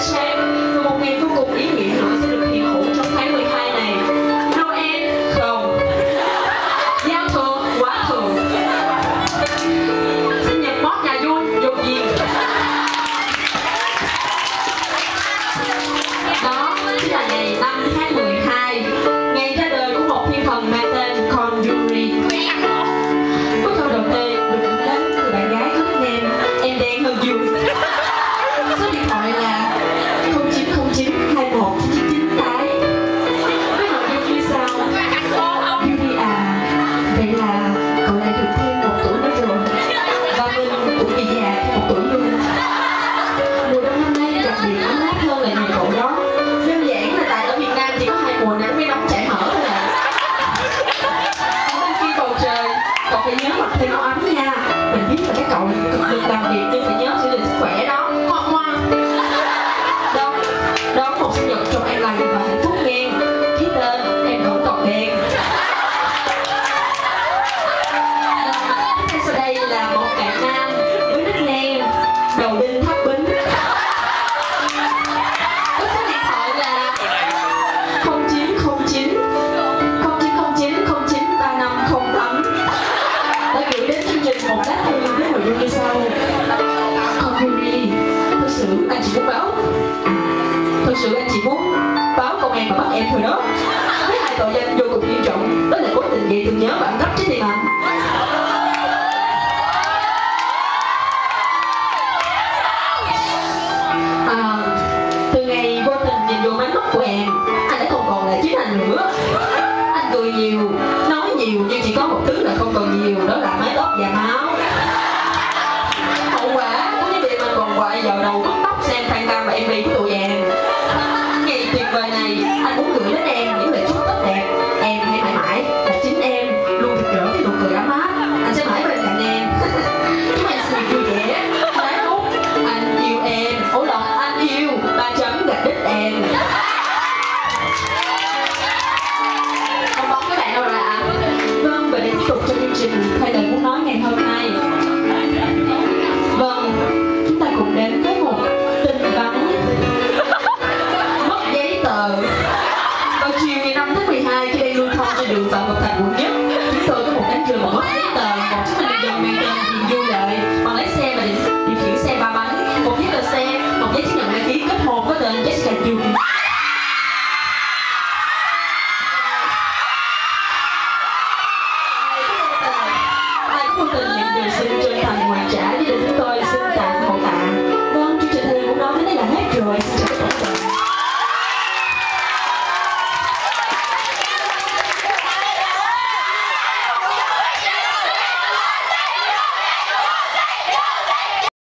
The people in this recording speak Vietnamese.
xem một ngày vô cùng ý nghĩa nữa sẽ được hiện they don't sự anh chỉ muốn báo công an và bắt em thôi đó. Với hai tội danh vô cùng nghiêm trọng. Đó là cố tình gây thương nhớ và ăn cắp trái tim anh. À, từ ngày vô tình nhìn vô mái mắt của em, anh đã không còn là chính anh nữa. Anh cười nhiều, nói nhiều, nhưng chỉ có một thứ là không còn nhiều, đó là mái tóc và máu. Này anh muốn ngày 5 tháng 12 khi đang lưu thông trên đường Phạm Ngọc Thạch quận nhất chúng tôi có một đánh rừng mất giấy tờ một chiếc minh dân mang tên Hiền Du Lợi bằng lái xe và điều, điều khiển xe ba bánh một giấy tờ xe một giấy chứng nhận đăng ký kết hôn có tên Jessica